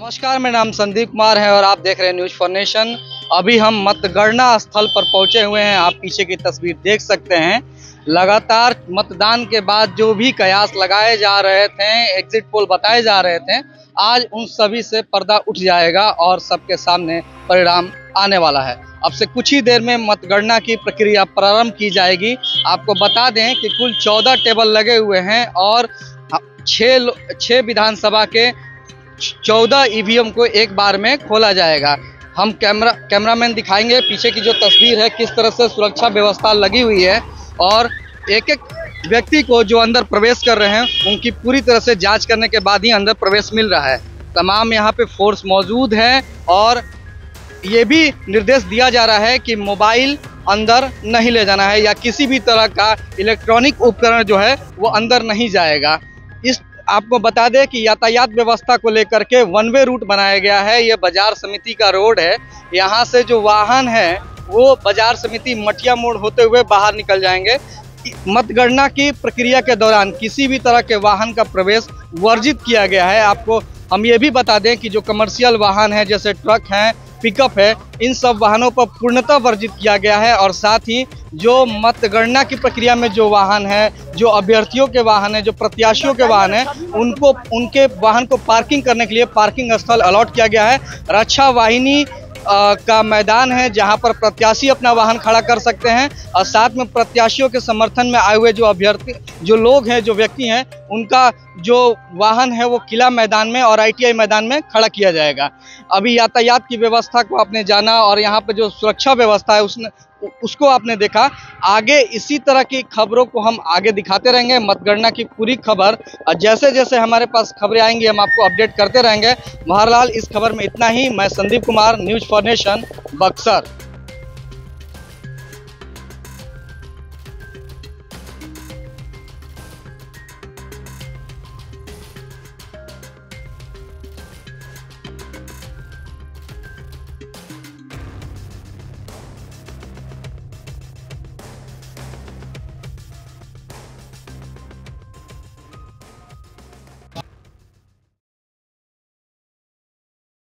नमस्कार, मेरा नाम संदीप कुमार है और आप देख रहे हैं न्यूज़ फॉर्नेशन अभी हम मतगणना स्थल पर पहुँचे हुए हैं। आप पीछे की तस्वीर देख सकते हैं। लगातार मतदान के बाद जो भी कयास लगाए जा रहे थे एग्जिट पोल बताए जा रहे थे, आज उन सभी से पर्दा उठ जाएगा और सबके सामने परिणाम आने वाला है। अब से कुछ ही देर में मतगणना की प्रक्रिया प्रारंभ की जाएगी। आपको बता दें कि कुल चौदह टेबल लगे हुए हैं और छः छः विधानसभा के चौदह ईवीएम को एक बार में खोला जाएगा। हम कैमरा, कैमरामैन दिखाएँगे, पीछे की जो तस्वीर है, किस तरह से सुरक्षा व्यवस्था लगी हुई है और एक एक व्यक्ति को जो अंदर प्रवेश कर रहे हैं, उनकी पूरी तरह से जाँच करने के बाद ही अंदर प्रवेश मिल रहा है। तमाम यहाँ पे फोर्स मौजूद है और ये भी निर्देश दिया जा रहा है कि मोबाइल अंदर नहीं ले जाना है या किसी भी तरह का इलेक्ट्रॉनिक उपकरण जो है, वो अंदर नहीं जाएगा। इस आपको बता दें कि यातायात व्यवस्था को लेकर के वन वे रूट बनाया गया है। ये बाज़ार समिति का रोड है। यहाँ से जो वाहन है, वो बाज़ार समिति मटिया मोड़ होते हुए बाहर निकल जाएँगे। मतगणना की प्रक्रिया के दौरान किसी भी तरह के वाहन का प्रवेश वर्जित किया गया है। आपको, हम ये भी बता दें कि जो कमर्शियल वाहन है, जैसे ट्रक हैं पिकअप है। इन सब वाहनों पर पूर्णतः वर्जित किया गया है और साथ ही जो मतगणना की प्रक्रिया में जो वाहन है, जो अभ्यर्थियों के वाहन है, जो प्रत्याशियों के वाहन है, उनको, उनके वाहन को पार्किंग करने के लिए पार्किंग स्थल अलॉट किया गया है। रक्षा वाहिनी का मैदान है जहाँ पर प्रत्याशी अपना वाहन खड़ा कर सकते हैं। और साथ में प्रत्याशियों के समर्थन में आए हुए जो अभ्यर्थी, जो लोग हैं, जो व्यक्ति हैं उनका जो वाहन है वो किला मैदान में और आईटीआई मैदान में खड़ा किया जाएगा। अभी यातायात की व्यवस्था को आपने जाना और यहाँ पर जो सुरक्षा व्यवस्था है, उसने उसको आपने देखा। आगे इसी तरह की खबरों को हम आगे दिखाते रहेंगे। मतगणना की पूरी खबर जैसे जैसे हमारे पास खबरें आएँगी, हम आपको अपडेट करते रहेंगे। बहरहाल इस खबर में इतना ही। मैं Sandeep Kumar, news for nation, Buxar.